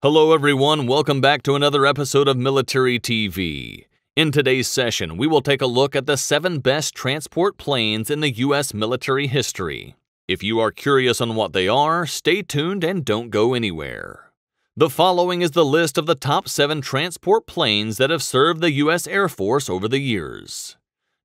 Hello, everyone. Welcome back to another episode of Military TV. In today's session, we will take a look at the seven best transport planes in the U.S. military history. If you are curious on what they are, stay tuned and don't go anywhere. The following is the list of the top seven transport planes that have served the U.S. Air Force over the years.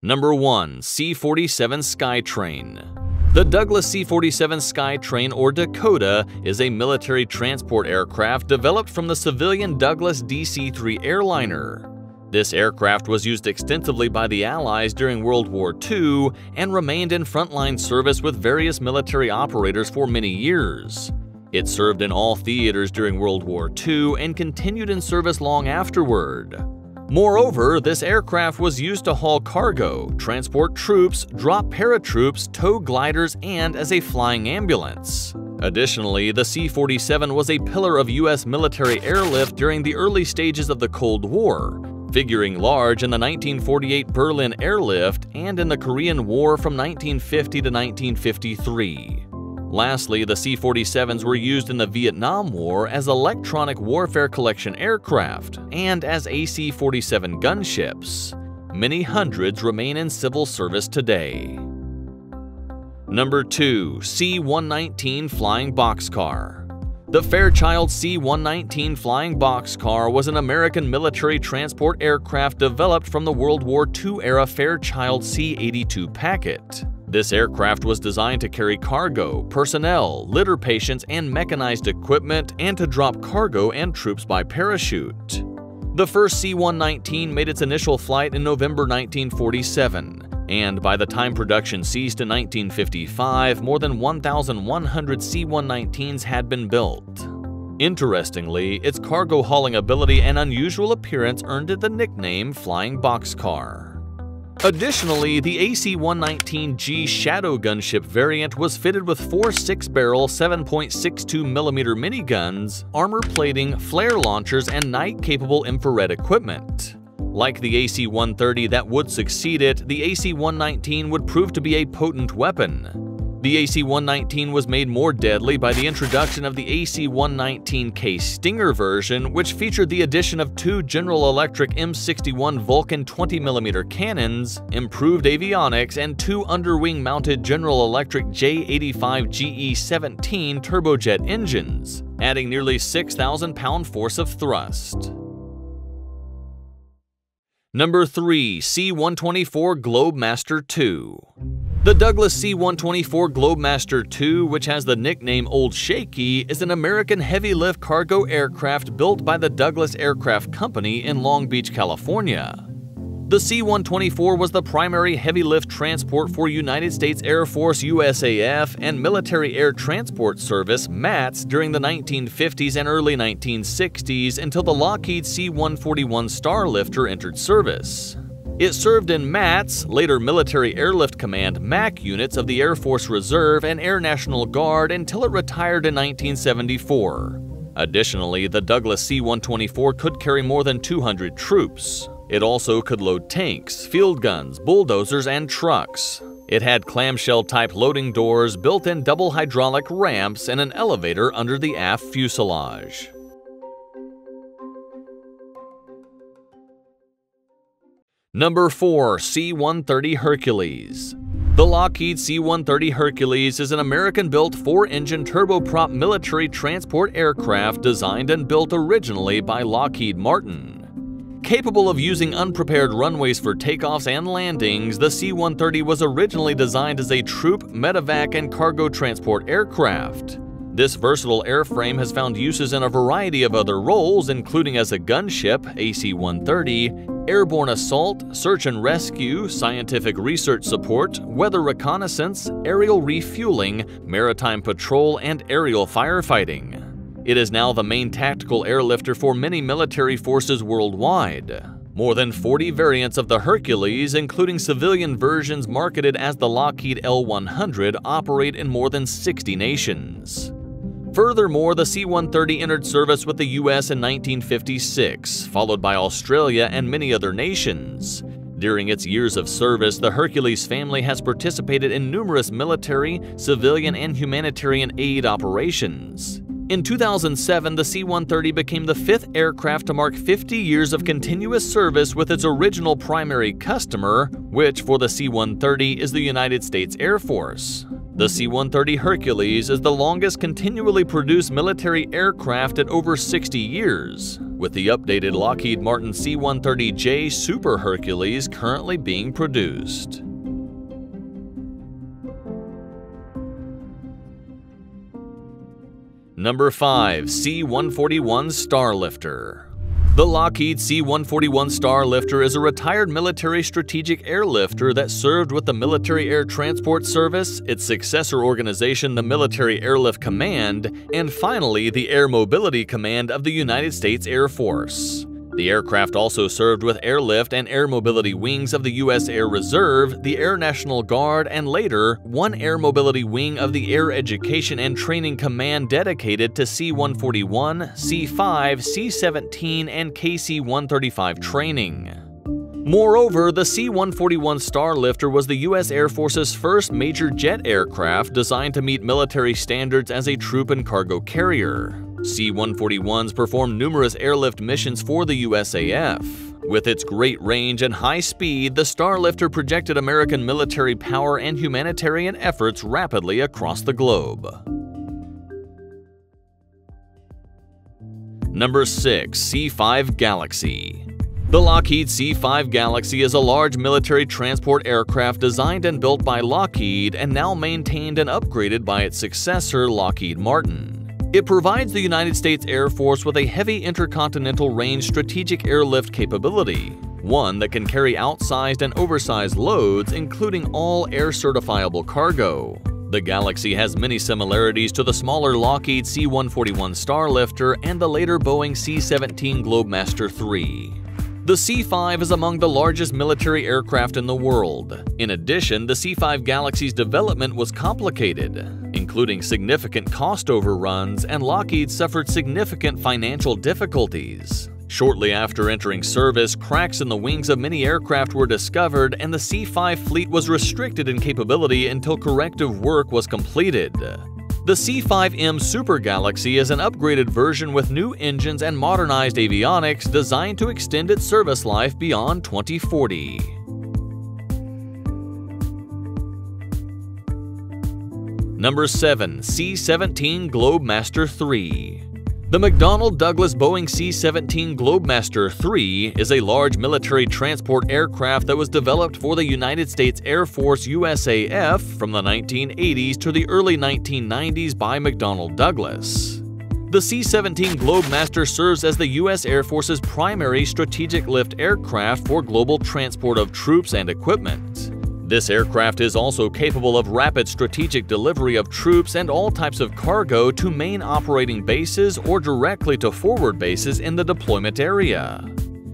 Number 1 C 47 Skytrain. The Douglas C-47 Skytrain or Dakota is a military transport aircraft developed from the civilian Douglas DC-3 airliner. This aircraft was used extensively by the Allies during World War II and remained in frontline service with various military operators for many years. It served in all theaters during World War II and continued in service long afterward. Moreover, this aircraft was used to haul cargo, transport troops, drop paratroops, tow gliders, and as a flying ambulance. Additionally, the C-47 was a pillar of U.S. military airlift during the early stages of the Cold War, figuring large in the 1948 Berlin airlift and in the Korean War from 1950 to 1953. Lastly, the C-47s were used in the Vietnam War as electronic warfare collection aircraft and as AC-47 gunships. Many hundreds remain in civil service today. Number 2. C-119 Flying Boxcar The Fairchild C-119 Flying Boxcar was an American military transport aircraft developed from the World War II-era Fairchild C-82 Packet. This aircraft was designed to carry cargo, personnel, litter patients, and mechanized equipment, and to drop cargo and troops by parachute. The first C-119 made its initial flight in November 1947, and by the time production ceased in 1955, more than 1,100 C-119s had been built. Interestingly, its cargo hauling ability and unusual appearance earned it the nickname Flying Boxcar. Additionally, the AC-119G Shadow gunship variant was fitted with four 6-barrel 7.62mm miniguns, armor plating, flare launchers, and night-capable infrared equipment. Like the AC-130 that would succeed it, the AC-119 would prove to be a potent weapon. The AC-119 was made more deadly by the introduction of the AC-119K Stinger version, which featured the addition of two General Electric M61 Vulcan 20mm cannons, improved avionics, and two underwing-mounted General Electric J85 GE-17 turbojet engines, adding nearly 6,000 pound force of thrust. Number 3. C-124 Globemaster II the Douglas C-124 Globemaster II, which has the nickname Old Shaky, is an American heavy-lift cargo aircraft built by the Douglas Aircraft Company in Long Beach, California. The C-124 was the primary heavy-lift transport for United States Air Force USAF and Military Air Transport Service MATS during the 1950s and early 1960s until the Lockheed C-141 Starlifter entered service. It served in MATS, later Military Airlift Command MAC units of the Air Force Reserve and Air National Guard until it retired in 1974. Additionally, the Douglas C-124 could carry more than 200 troops. It also could load tanks, field guns, bulldozers, and trucks. It had clamshell-type loading doors, built-in double hydraulic ramps, and an elevator under the aft fuselage. Number 4. C-130 Hercules The Lockheed C-130 Hercules is an American-built four-engine turboprop military transport aircraft designed and built originally by Lockheed Martin. Capable of using unprepared runways for takeoffs and landings, the C-130 was originally designed as a troop, medevac, and cargo transport aircraft. This versatile airframe has found uses in a variety of other roles, including as a gunship, AC-130, airborne assault, search and rescue, scientific research support, weather reconnaissance, aerial refueling, maritime patrol, and aerial firefighting. It is now the main tactical airlifter for many military forces worldwide. More than 40 variants of the Hercules, including civilian versions marketed as the Lockheed L-100, operate in more than 60 nations. Furthermore, the C-130 entered service with the US in 1956, followed by Australia and many other nations. During its years of service, the Hercules family has participated in numerous military, civilian, and humanitarian aid operations. In 2007, the C-130 became the fifth aircraft to mark 50 years of continuous service with its original primary customer, which for the C-130 is the United States Air Force. The C-130 Hercules is the longest continually produced military aircraft at over 60 years, with the updated Lockheed Martin C-130J Super Hercules currently being produced. Number 5. C-141 Starlifter the Lockheed C-141 Starlifter is a retired military strategic airlifter that served with the Military Air Transport Service, its successor organization the Military Airlift Command, and finally the Air Mobility Command of the United States Air Force. The aircraft also served with airlift and air mobility wings of the U.S. Air Reserve, the Air National Guard, and later, one air mobility wing of the Air Education and Training Command dedicated to C-141, C-5, C-17, and KC-135 training. Moreover, the C-141 Starlifter was the U.S. Air Force's first major jet aircraft designed to meet military standards as a troop and cargo carrier. C-141s performed numerous airlift missions for the USAF. With its great range and high speed, the Starlifter projected American military power and humanitarian efforts rapidly across the globe. Number 6. C-5 Galaxy The Lockheed C-5 Galaxy is a large military transport aircraft designed and built by Lockheed and now maintained and upgraded by its successor Lockheed Martin. It provides the United States Air Force with a heavy intercontinental range strategic airlift capability, one that can carry outsized and oversized loads, including all air certifiable cargo. The Galaxy has many similarities to the smaller Lockheed C-141 Starlifter and the later Boeing C-17 Globemaster III. The C-5 is among the largest military aircraft in the world. In addition, the C-5 Galaxy's development was complicated, including significant cost overruns, and Lockheed suffered significant financial difficulties. Shortly after entering service, cracks in the wings of many aircraft were discovered and the C-5 fleet was restricted in capability until corrective work was completed. The C5M Super Galaxy is an upgraded version with new engines and modernized avionics designed to extend its service life beyond 2040. Number 7. C-17 Globemaster III the McDonnell Douglas Boeing C-17 Globemaster III is a large military transport aircraft that was developed for the United States Air Force USAF from the 1980s to the early 1990s by McDonnell Douglas. The C-17 Globemaster serves as the U.S. Air Force's primary strategic lift aircraft for global transport of troops and equipment. This aircraft is also capable of rapid strategic delivery of troops and all types of cargo to main operating bases or directly to forward bases in the deployment area.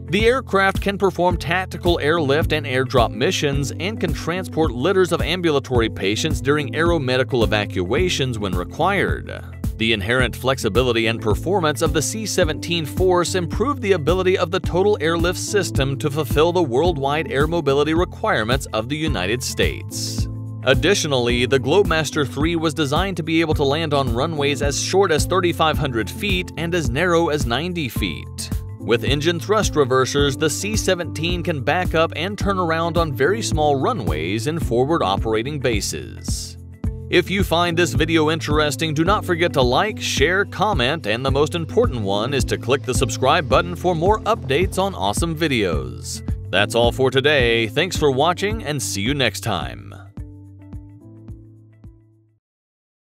The aircraft can perform tactical airlift and airdrop missions and can transport litters of ambulatory patients during aeromedical evacuations when required. The inherent flexibility and performance of the C-17 Force improved the ability of the total airlift system to fulfill the worldwide air mobility requirements of the United States. Additionally, the Globemaster III was designed to be able to land on runways as short as 3,500 feet and as narrow as 90 feet. With engine thrust reversers, the C-17 can back up and turn around on very small runways in forward operating bases. If you find this video interesting, do not forget to like, share, comment, and the most important one is to click the subscribe button for more updates on awesome videos. That's all for today, thanks for watching and see you next time.